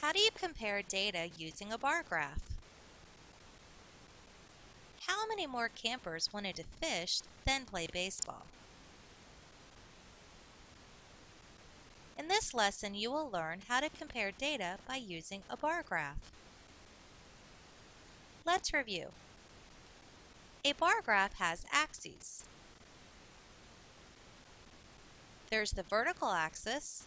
How do you compare data using a bar graph? How many more campers wanted to fish than play baseball? In this lesson, you will learn how to compare data by using a bar graph. Let's review. A bar graph has axes. There's the vertical axis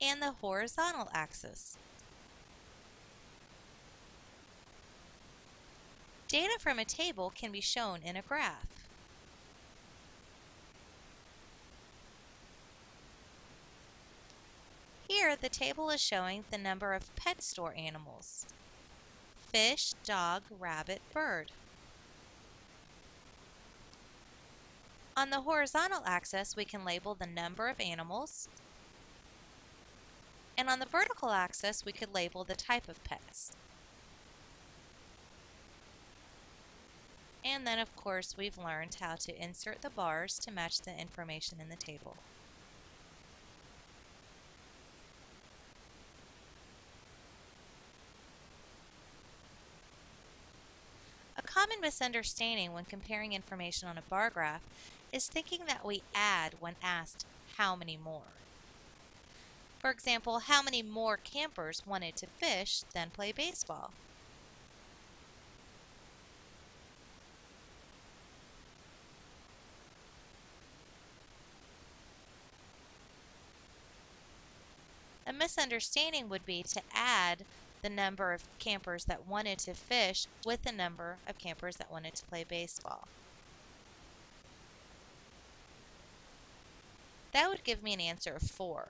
and the horizontal axis. Data from a table can be shown in a graph. Here, the table is showing the number of pet store animals. Fish, dog, rabbit, bird. On the horizontal axis, we can label the number of animals, and on the vertical axis, we could label the type of pets. And then, of course, we've learned how to insert the bars to match the information in the table. A common misunderstanding when comparing information on a bar graph is thinking that we add when asked how many more. For example, how many more campers wanted to fish than play baseball? A misunderstanding would be to add the number of campers that wanted to fish with the number of campers that wanted to play baseball. That would give me an answer of 4.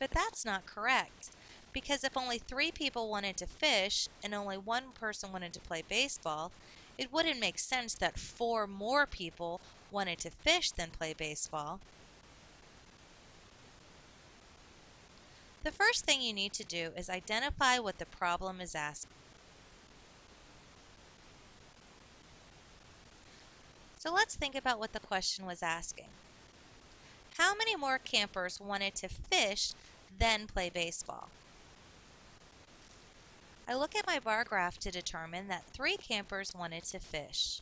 But that's not correct because if only three people wanted to fish and only one person wanted to play baseball, it wouldn't make sense that four more people wanted to fish than play baseball. The first thing you need to do is identify what the problem is asking. So let's think about what the question was asking. How many more campers wanted to fish than play baseball? I look at my bar graph to determine that three campers wanted to fish.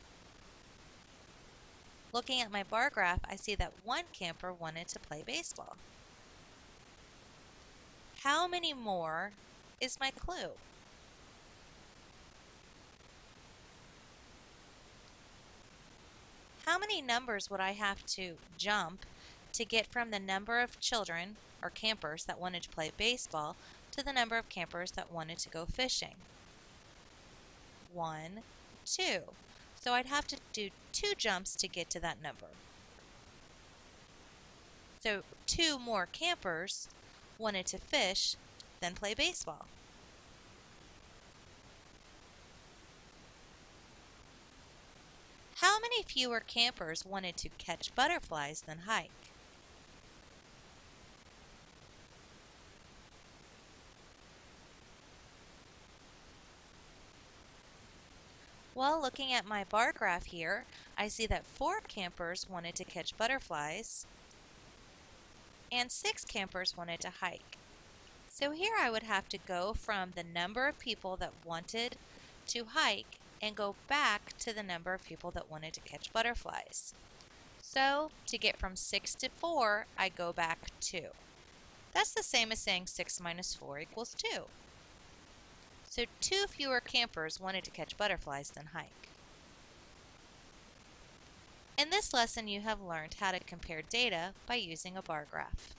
Looking at my bar graph, I see that one camper wanted to play baseball. How many more is my clue? How many numbers would I have to jump to get from the number of children or campers that wanted to play baseball to the number of campers that wanted to go fishing? One, two. So I'd have to do two jumps to get to that number. So two more campers wanted to fish than play baseball. How many fewer campers wanted to catch butterflies than hike? Well, looking at my bar graph here, I see that four campers wanted to catch butterflies and six campers wanted to hike. So here I would have to go from the number of people that wanted to hike and go back to the number of people that wanted to catch butterflies. So to get from 6 to 4, I go back 2. That's the same as saying 6 minus 4 equals 2. So two fewer campers wanted to catch butterflies than hike. In this lesson, you have learned how to compare data by using a bar graph.